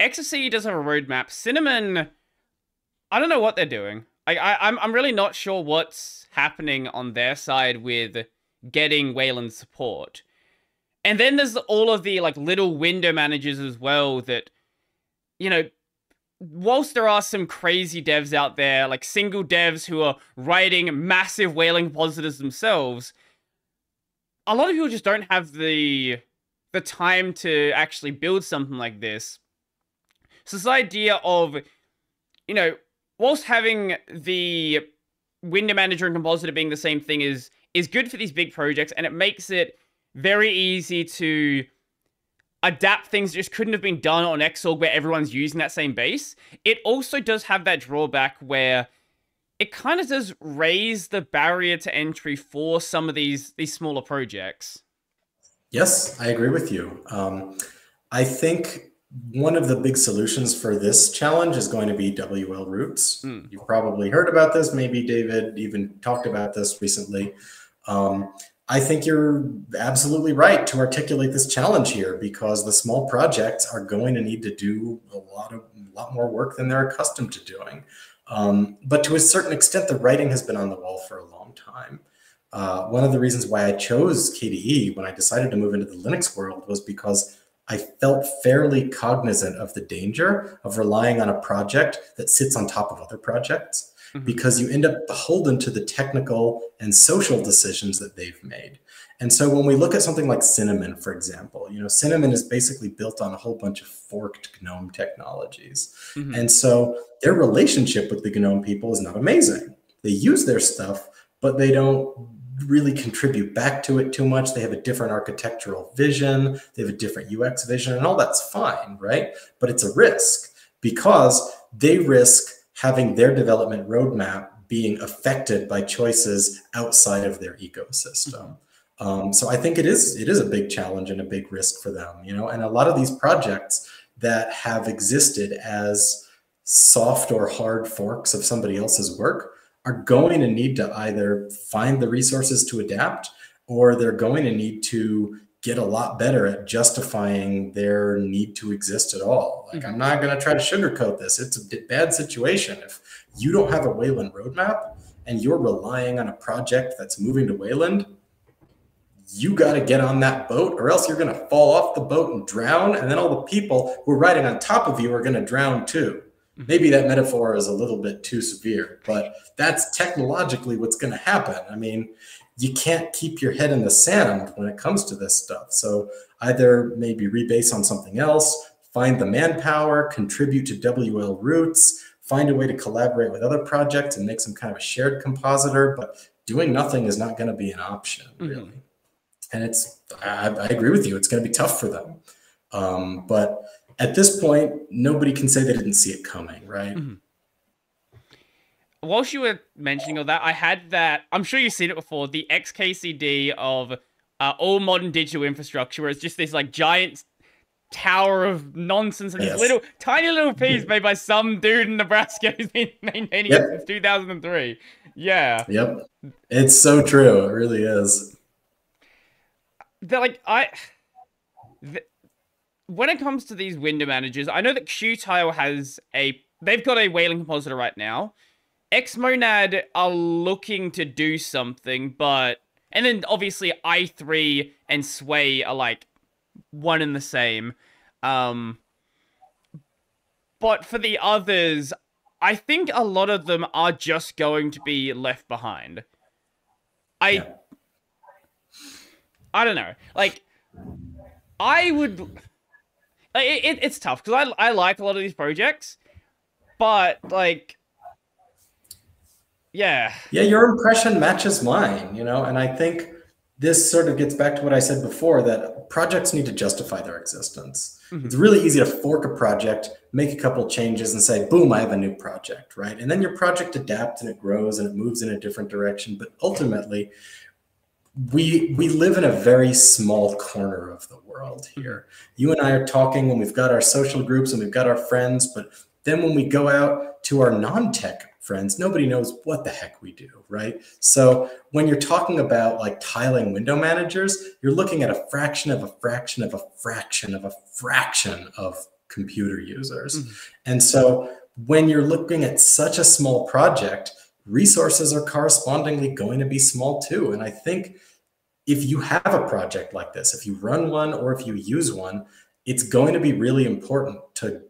XFCE does have a roadmap. Cinnamon, I don't know what they're doing. I, I I'm I'm really not sure what's happening on their side with getting Wayland support. And then there's all of the like little window managers as well that, you know, whilst there are some crazy devs out there, like single devs who are writing massive Wayland compositors themselves, a lot of people just don't have the the time to actually build something like this. So this idea of, you know, whilst having the window manager and compositor being the same thing is is good for these big projects, and it makes it very easy to adapt things that just couldn't have been done on Xorg where everyone's using that same base. It also does have that drawback where it kind of does raise the barrier to entry for some of these these smaller projects. Yes, I agree with you. Um, I think one of the big solutions for this challenge is going to be wlroots. Mm. You've probably heard about this. Maybe David even talked about this recently. Um, I think you're absolutely right to articulate this challenge here because the small projects are going to need to do a lot of a lot more work than they're accustomed to doing. Um, but to a certain extent, the writing has been on the wall for a long time. Uh, one of the reasons why I chose KDE when I decided to move into the Linux world was because I felt fairly cognizant of the danger of relying on a project that sits on top of other projects mm-hmm. because you end up beholden to the technical and social decisions that they've made. And so when we look at something like Cinnamon, for example, you know, Cinnamon is basically built on a whole bunch of forked GNOME technologies. Mm-hmm. And so their relationship with the GNOME people is not amazing. They use their stuff, but they don't really contribute back to it too much. They have a different architectural vision, they have a different UX vision, and all that's fine, right? But it's a risk because they risk having their development roadmap being affected by choices outside of their ecosystem. Mm-hmm. Um, so I think it is it is a big challenge and a big risk for them, you know. And a lot of these projects that have existed as soft or hard forks of somebody else's work are going to need to either find the resources to adapt or they're going to need to get a lot better at justifying their need to exist at all. Like, I'm mm-hmm. not going to try to sugarcoat this. It's a bad situation. If you don't have a Wayland roadmap and you're relying on a project that's moving to Wayland, you got to get on that boat or else you're going to fall off the boat and drown. And then all the people who are riding on top of you are going to drown too. Mm-hmm. Maybe that metaphor is a little bit too severe, but that's technologically what's going to happen. I mean, you can't keep your head in the sand when it comes to this stuff. So either maybe rebase on something else, find the manpower, contribute to wlroots, find a way to collaborate with other projects and make some kind of a shared compositor. But doing nothing is not going to be an option, mm-hmm. really. Mm-hmm. And it's, I, I, agree with you, it's going to be tough for them. Um, but at this point, nobody can say they didn't see it coming, right? Mm-hmm whilst you were mentioning all that, I had that. I'm sure you've seen it before. The XKCD of uh, all modern digital infrastructure, where it's just this like giant tower of nonsense and yes. this little tiny little piece made by some dude in Nebraska who's been maintaining yep. it since 2003. Yeah. Yep. It's so true. It really is. They're like I. The, when it comes to these window managers, I know that Qtile has a. They've got a Wayland compositor right now. Xmonad are looking to do something, but and then obviously i3 and Sway are like one and the same. Um but for the others, I think a lot of them are just going to be left behind. I yeah. I don't know. Like I would it, it it's tough because I I like a lot of these projects, but like yeah. Yeah, your impression matches mine, you know, and I think this sort of gets back to what I said before that projects need to justify their existence. Mm-hmm. It's really easy to fork a project, make a couple changes, and say, boom, I have a new project, right? And then your project adapts and it grows and it moves in a different direction. But ultimately, we we live in a very small corner of the world here. You and I are talking when we've got our social groups and we've got our friends, but then when we go out to our non-tech friends, nobody knows what the heck we do, right? So when you're talking about like tiling window managers, you're looking at a fraction of a fraction of a fraction of a fraction of computer users. Mm-hmm. And so when you're looking at such a small project, resources are correspondingly going to be small too. And I think if you have a project like this, if you run one or if you use one, it's going to be really important to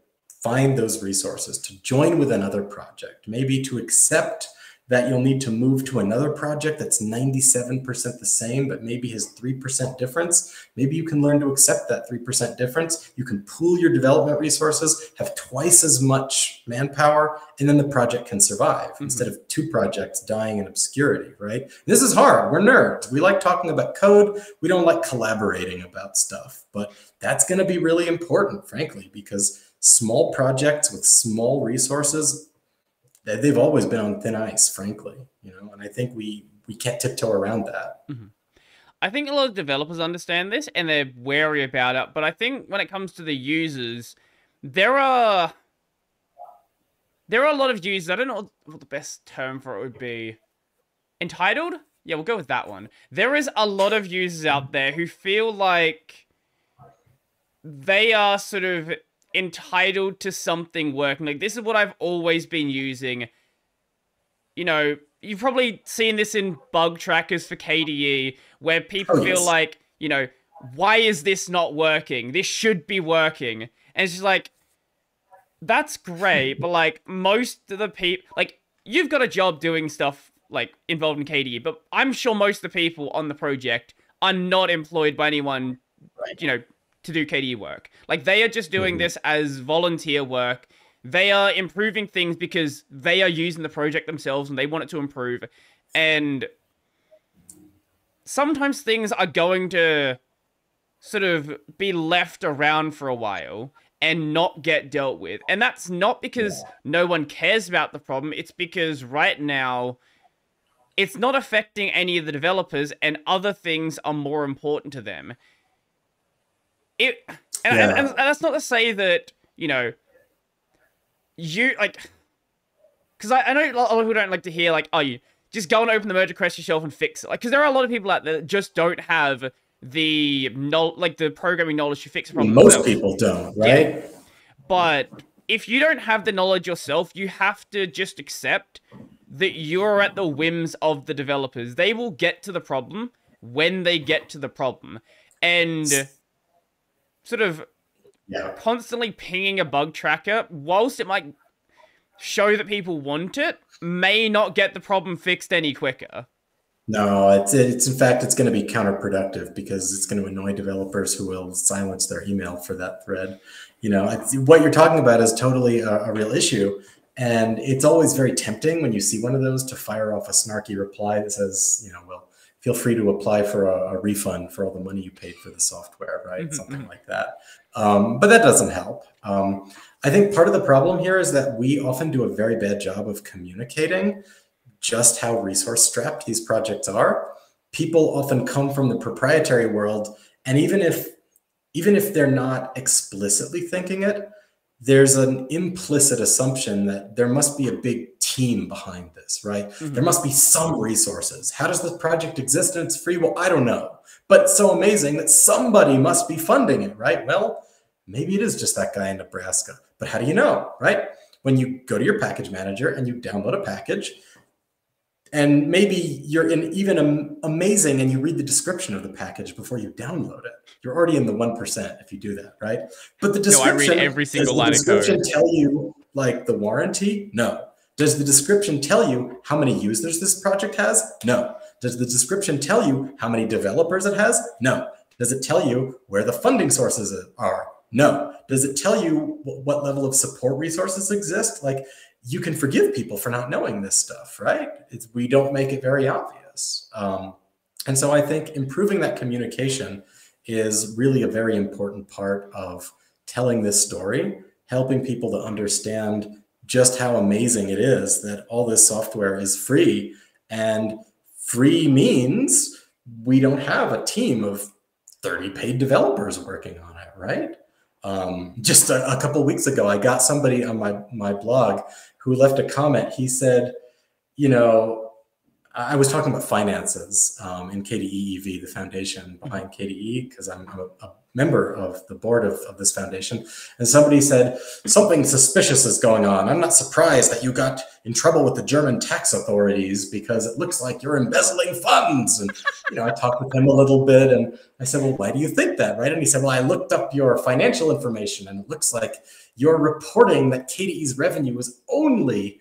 find those resources, to join with another project, maybe to accept that you'll need to move to another project that's 97% the same, but maybe has 3% difference. Maybe you can learn to accept that 3% difference. You can pool your development resources, have twice as much manpower, and then the project can survive mm-hmm. instead of two projects dying in obscurity, right? This is hard. We're nerds. We like talking about code. We don't like collaborating about stuff, but that's going to be really important, frankly, because small projects with small resources they've always been on thin ice, frankly. You know, and I think we we can't tiptoe around that. Mm-hmm. I think a lot of developers understand this and they're wary about it. But I think when it comes to the users, there are there are a lot of users. I don't know what the best term for it would be. Entitled? Yeah, we'll go with that one. There is a lot of users out there who feel like they are sort of entitled to something working. Like, this is what I've always been using. You know, you've probably seen this in bug trackers for KDE, where people oh, yes. feel like, you know, why is this not working? This should be working. And it's just like, that's great, but like, most of the people, like, you've got a job doing stuff, like, involved in KDE, but I'm sure most of the people on the project are not employed by anyone, right. you know, to do KDE work. Like they are just doing mm-hmm. this as volunteer work. They are improving things because they are using the project themselves and they want it to improve. And sometimes things are going to sort of be left around for a while and not get dealt with. And that's not because yeah. no one cares about the problem, it's because right now it's not affecting any of the developers and other things are more important to them it and, yeah. and, and, and that's not to say that you know you like because I, I know a lot of people don't like to hear like oh you just go and open the merge request yourself and fix it. Like because there are a lot of people out there that just don't have the no like the programming knowledge to fix a problem most people don't right? Yeah. but if you don't have the knowledge yourself you have to just accept that you're at the whims of the developers. They will get to the problem when they get to the problem. And sort of yeah. constantly pinging a bug tracker, whilst it might show that people want it, may not get the problem fixed any quicker. No, it's it's in fact it's going to be counterproductive because it's going to annoy developers who will silence their email for that thread. You know, what you're talking about is totally a, a real issue, and it's always very tempting when you see one of those to fire off a snarky reply that says, you know, well, feel free to apply for a, a, refund for all the money you paid for the software, right? Mm-hmm. Something mm-hmm. like that. Um, but that doesn't help. Um, I think part of the problem here is that we often do a very bad job of communicating just how resource strapped these projects are. People often come from the proprietary world, and even if even if they're not explicitly thinking it, there's an implicit assumption that there must be a big team behind this, right? Mm-hmm. There must be some resources. How does this project exist and it's free? Well, I don't know. But so amazing that somebody must be funding it, right? Well, maybe it is just that guy in Nebraska. But how do you know, right? When you go to your package manager and you download a package, and maybe you're in even amazing and you read the description of the package before you download it. You're already in the 1% if you do that, right? But the description, no, I read every single line of code. tell you like the warranty? No. Does the description tell you how many users this project has? No. Does the description tell you how many developers it has? No. Does it tell you where the funding sources are? No. Does it tell you what level of support resources exist? Like you can forgive people for not knowing this stuff, right? It's, we don't make it very obvious. Um, and so I think improving that communication is really a very important part of telling this story, helping people to understand just how amazing it is that all this software is free. And free means we don't have a team of 30 paid developers working on it, right? Um, just a, a couple weeks ago, I got somebody on my, my blog who left a comment. He said, you know, I was talking about finances um, in KDE e.V., the foundation behind KDE, because I'm, a, a, member of the board of, of this foundation, and somebody said, Something suspicious is going on. I'm not surprised that you got in trouble with the German tax authorities because it looks like you're embezzling funds. And, you know, I talked with him a little bit and I said, Well, why do you think that? Right. And he said, Well, I looked up your financial information and it looks like you're reporting that KDE's revenue was only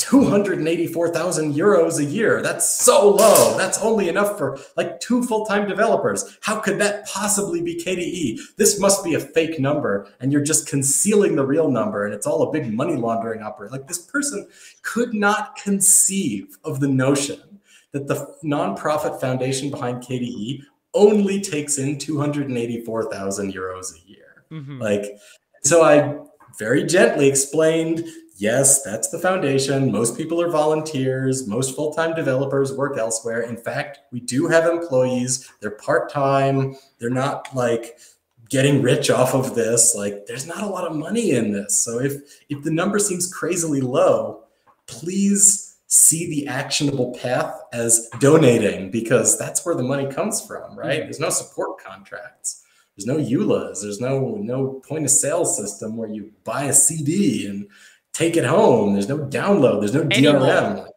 284,000 euros a year. That's so low. That's only enough for like two full time developers. How could that possibly be KDE? This must be a fake number, and you're just concealing the real number, and it's all a big money laundering operation. Like this person could not conceive of the notion that the nonprofit foundation behind KDE only takes in 284,000 euros a year. Mm-hmm. Like, so I very gently explained yes, that's the foundation. Most people are volunteers. Most full time developers work elsewhere. In fact, we do have employees. They're part time. They're not like getting rich off of this. Like, there's not a lot of money in this. So if if the number seems crazily low, please see the actionable path as donating because that's where the money comes from, right? Mm-hmm. There's no support contracts. There's no EULAs. There's no no point of sale system where you buy a CD and take it home. There's no download. There's no DRM.